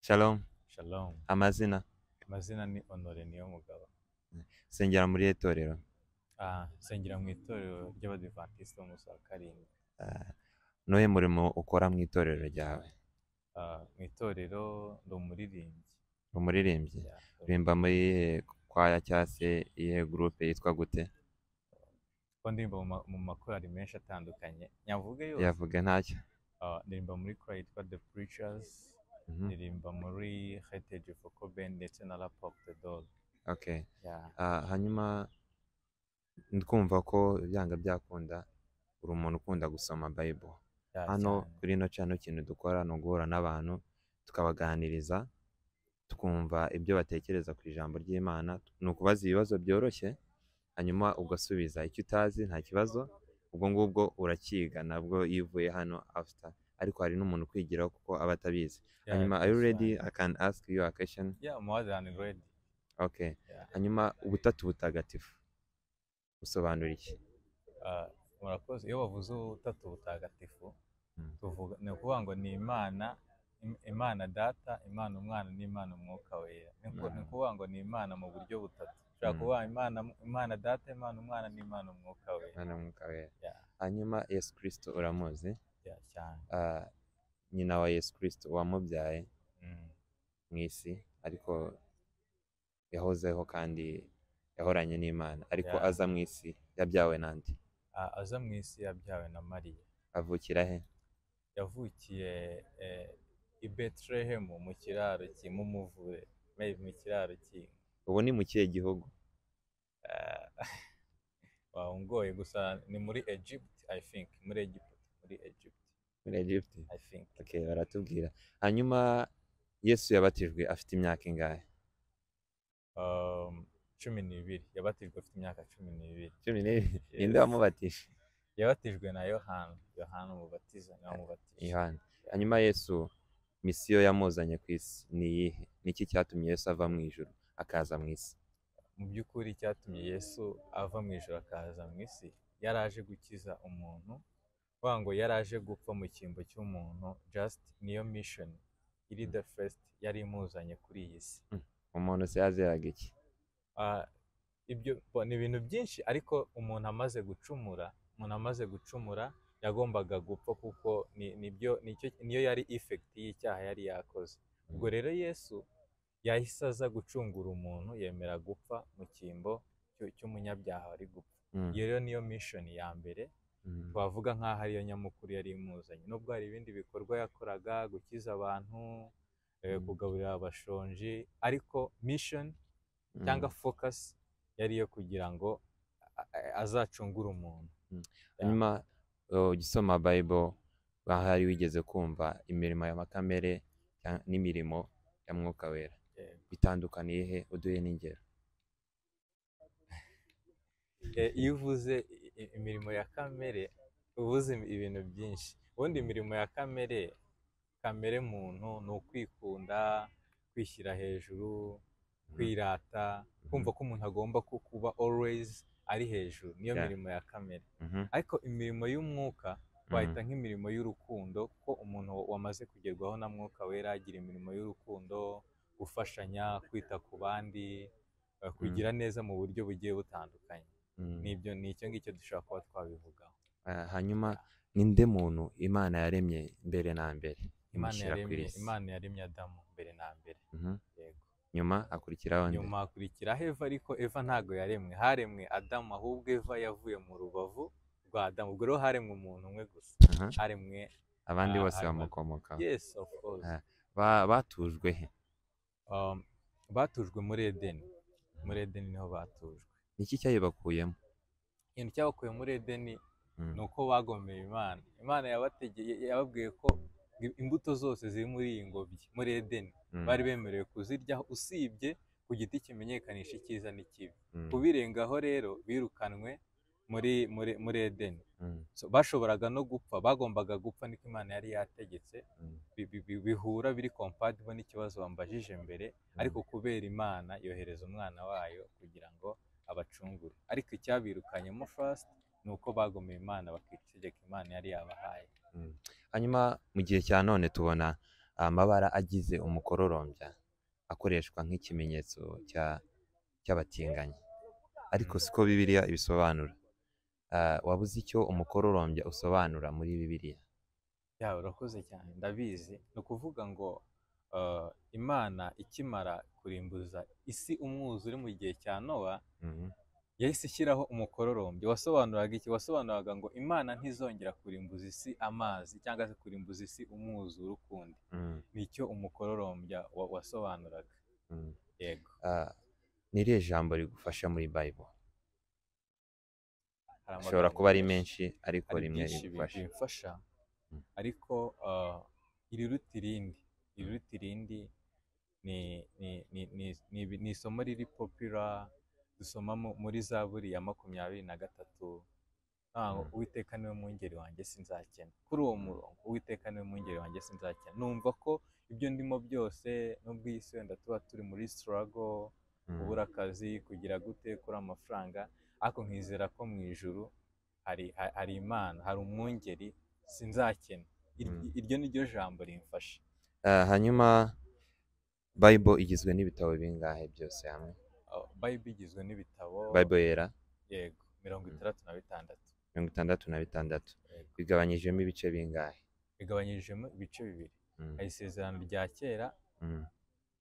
Shalom, Shalom. amazina Amazina ni Honore Niyomugabo. sengera muri iri torero Ah, nsengera mu itorero ry'Abadivantisite b'umunsi wa karindwi. Ah, nuhe murimo ukora mu itorero ryawe Ah, mu itorero ndi umuririmbyi. umuririmbyi uririmba muri iyihe kwaya cyangwa se iyihe gurupe yitwa gute Ko ndirimba mu ma- mu makorali menshi atandukanye. Nyavuge yose. yavuga ntacyo Ah, ndirimba muri korali yitwa The Preachers. Mhm. Ndirimba muri Heritage Vocal Band ndetse na Rap of the Dog. okay. Ah, hanyuma ndikumva ko byanga byakunda uri umuntu ukunda gusoma bible hano kuri ino cano ikintu dukora ni uguhura n'abantu tukabaganiriza tukumva ibyo batekereza ku ijambo ry'imana ni ukubaza ibibazo byoroshye hanyuma ugasubiza icyo utazi nta kibazo ubwo ngubwo urakiga nabwo iyo uvuye hano after. Ariko hari n'umuntu ukwigiraho kuko aba atabizi. Hanyuma are you ready. I can ask you a question. Yeah, more than ready. okay hanyuma ubutatu butagatifu. Busobanura iki? Ah, murakoze. Iyo bavuze ubutatu butagatifu Mm. tuvuga ni ukuvuga ngo ni imana Im- imana data imana umwana n'imana umwuka wera. Ni uku- ni ukuvuga ngo ni imana mu buryo butatu. Ushobora Mm. kuvuga imana imana data imana umwana n'imana umwuka wera. Hanyuma yesu kirisito uramuzi. Ah, nyina wa yesu kirisito wamubyaye Mm. mu isi ariko yahozeho kandi yahoranye n'imana. Ariko aza mu isi yabyawe n'andi. Aza mu isi yabyawe na mariya. Avukira he? Yavukiye eh, i betelehemu mu kiraro cy'imumuvure maybe mu kiraro cy'inka ubu ni mu kihe gihugu? Wawungoye gusa ni muri Egypt I think. Muri Egypt muri Egypt. Muri Egypt? I think. Okay baratubwira. Hanyuma yesu yabatijwe afite imyaka ingahe? Um, cumi n'ibiri. Yabatijwe afite imyaka cumi n'ibiri. Cumi n'ibiri? Ninde wamubatije? Yabatijwe na Yohana Yohana umubatiza ni we wamubatije. Yohana. Hanyuma yesu misiyo yamuzanye ku isi ni iyihe? Ni iki cyatumye yesu ava mu ijuru akaza mu isi? Mu by'ukuri icyatumye Yesu ava mu ijoro akaza mu isi yari aje gukiza umuntu ngo yari aje gupfa mu cyimbo cy'umuntu just niyo mission iri the first yari imuzanye kuri iyi si. Umuntu se yaziraga iki? Ibyo ni ibintu byinshi ariko umuntu amaze gucumura umuntu amaze gucumura yagombaga gupfa kuko niyo yari effect y'icyaha yari yakoze. Ubwo rero yesu yahise aza gucungura umuntu yemera gupfa mu cyimbo cy'u- cy'umunyabyaha wari gupfa. Mm, iyo rero niyo mission ya mbere mm, twavuga nk'aho ariyo nyamukuru yari imuzanye. Nubwo hari ibindi bikorwa yakoraga gukiza abantu eh, kugaburira abashonji ariko mission mm. cyangwa focus yari iyo kugira ngo azacungure umuntu. Hanyuma ujya usoma bible ahari wigeze kumva imirimo ya makamere n'imirimo ya mwuka wera. Bitandukaniye he uduhe n'ingero. Eh, iyo uvuze imirimo ya kamere uvuze ibintu byinshi. Ubundi imirimo ya kamere kamere muntu ni ukwikunda kwishyira hejuru kwirata kumva ko umuntu agomba ku- kuba always ari hejuru niyo mirimo ya kamere. Mhm, ariko imirimo y'umwuka wahita nk'imirimo y'urukundo ko umuntu wamaze kugerwaho na mwuka wera agira imirimo y'urukundo gufashanya kwita ku bandi eh, kugira neza mu buryo bugiye butandukanye. Mm. ni byo ni icyo ngicyo dushobora kuba twabivugaho. Ah, hanyuma ninde muntu imana yaremye mbere na mbere? Imana yaremye adamu mbere na mbere. Mhm. yego nyuma akurikiraho nde nyuma hakurikiraho eva ariko eva ntago yaremwe. Haremwe adamu ahubwo eva yavuye mu rubavu rwa adamu. Ubwo rero haremwe umuntu umwe gusa. Haremwe abandi Ah, bose ah, bamukomokaho. Yes of course. Ah. Ba- batujwe he? Um, batujwe muri edeni. Muri edeni ni ho batujwe. Niki cyayibakuyemo? Ikintu cyabakuye muri edeni Mm. ni uko bagomeye imana. Imana yabategeye yababwiye ko imbuto zose ziri muri iyi ngobyi muri edeni Mm. bari bemerewe kuzirya usibye ku giti kimenyekanisha icyiza n'ikibi. Mm. kubirengaho rero birukanwe muri muri muri edeni Mm. Bashoboraga no gupfa bagombaga gupfa niko imana yari yategetse. Bi- bi- bi- bihura biri compatible n'ikibazo wambajije mbere. Ariko kubera imana yohereza umwana wayo kugira ngo abacungure. Ariko icyabirukanyemo first ni uko bagomeye imana bakica itegeko imana yari yabahaye. Hanyuma mu gihe cya none tubona amabara agize umukororombya akoreshwa nk'ikimenyetso cya- cy'abatinganyi. Ariko siko bibiliya ibisobanura. Ah, wabuze icyo umukororombya usobanura muri bibiliya? Ya urakoze cyane. Ndabizi. Ni ukuvuga ngo uh, imana ikimara kurimbuza isi umwuzure mu gihe cya nowa Mhm. Yahise ishyiraho umukororombya wasobanuraga iki? Wasobanuraga ngo imana ntizongera kurimbuza isi amazi cyangwa se kurimbuza isi umwuzure ukundi. Mm, ni cyo umukororombya wa- wasobanuraga. Mm. yego. Ah, ni irihe jambo rigufasha muri bayibolo hari ashobora kuba ari menshi. ariko rimwe rigufasha. Mm. ariko iriruta irindi. Iriruta irindi ni ni ni ni ni ibi- ni isomo riri popira dusoma mu- muri zaburi ya makumyabiri na gatatu ntaho Mm. uwiteka ni we mwungeri wanjye sinzakena. Kuri uwo murongo uwiteka ni we mwungeri wanjye sinzakena. Numva ko ibyo ndimo byose nubwo iyi si wenda tuba turi muri struggle Mm, kubura akazi kugira gute kuri amafaranga ariko nkizera ko mu ijuru hari ha- hari imana hari umwungeri sinzakena. Ir- iryo ni ryo jambo rimfasha. Ah, hanyuma bayibolo igizwe n'ibitabo bingahe byose hamwe? Bible igizwe n'ibitabo. Bayibolo yera. Yego mirongo Mm. itandatu na bitandatu. Mirongo itandatu na bitandatu. Bigabanyijemo ibice bingahe? Bigabanyijemo ibice bibiri. Mm, hari isezerano rya kera mm,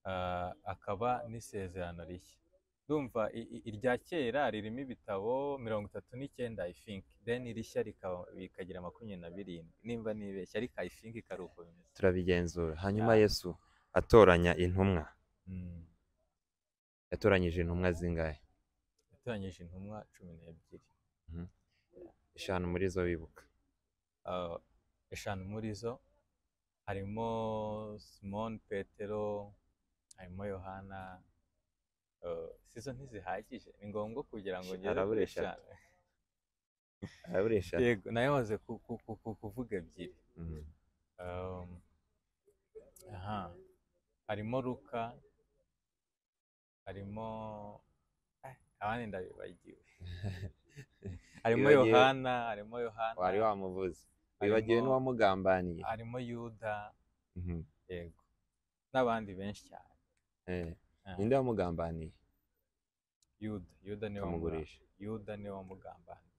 uh, akaba n'isezerano rishya. Ndumva irya kera ririmo ibitabo mirongo itatu n'icyenda i think. Then irishya bikagira makumyabiri na birindwi. Nimba nibeshya ariko i think ikari uko bimeze. Turabigenzura. Hanyuma Ah. yesu atoranya intumwa. Yatoranyije intumwa zingahe? Yatoranyije intumwa cumi n'ebyiri. Eshanu muri zo wibuka. Eshanu muri zo harimo simoni petero harimo yohana uh, sizo ntizihagije. Ni ngombwa kugira ngo ngere kuri eshanu. Yego na yo maze ku- ku- ku- ku- kuvuga ebyiri. Mm, Um, harimo luka harimo eh, abandi ndabibagiwe harimo yohana harimo yohana. Wari wamuvuze. Wibagiwe n'uwamugambaniye. harimo yuda. Mhm, yego. N'abandi benshi cyane. Eh, Ah, ninde wamugambaniye? Yuda. Yuda ni we akamugurisha wamuga- yuda ni we wamugambaniye.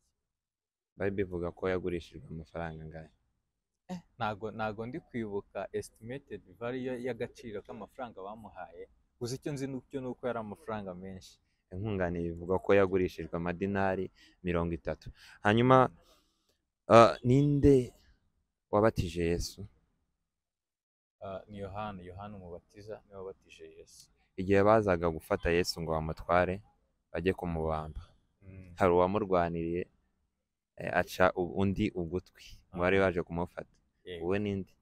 Bayibolo ivuga ko yagurishijwe amafaranga angahe? Ntago ndi kwibuka estimated value y'agaciro k'amafaranga bamuhaye. Gusa icyo nzi cyo ni uko yari amafaranga menshi. Inkunganire ivuga ko yagurishijwe amadinari mirongo itatu. Hanyuma ah, ninde wabatije yesu? Ah, ni yohana. Yohana umubatiza ni we wabatije yesu. Igihe bazaga gufata yesu ngo bamutware bajye kumubamba. Mm, hari uwamurwaniriye eh, aca undi ugutwi. Mu wari waje kumufata. Yego. wowe ninde?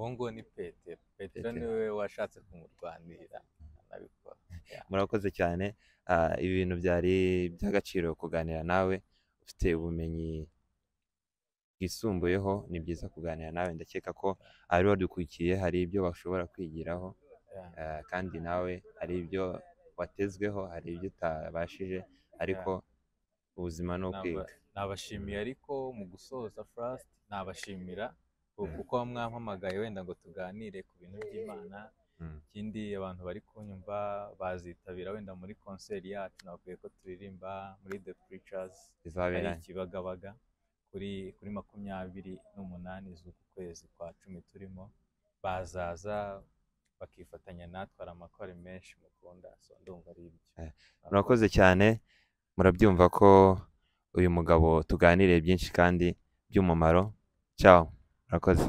Uwo nguwo ni petero petero ni we washatse kumurwanirira anabikora. Yeah. murakoze cyane. Ah, ibi bintu byari by'agaciro kuganira nawe. Ufite ubumenyi bwisumbuyeho ni byiza kuganira nawe. Ndakeka ko abari badukurikiye hari ibyo bashobora kwigiraho. Ah, kandi nawe hari ibyo watezweho hari ibyo utabashije ariko ubuzima ni ukwiga. Nabashimiye ariko mu gusoza first nabashimira. Kuko mwampamagaye wenda ngo tuganire ku bintu by'imana. Mm. ikindi abantu bari kunyumva bazitabira wenda muri konseri yacu nababwiye ko turirimba muri the preachers. Ari ikibagabaga kuri kuri makumyabiri n'umunani z'uku kwezi kwa cumi turimo. Bazaza bakifatanya natwe hari amakore menshi mukunda so ndumva ari ibyo. Eh, murakoze cyane. Murabyumva ko uyu mugabo tuganiriye byinshi kandi by'umumaro. Cyawo murakoze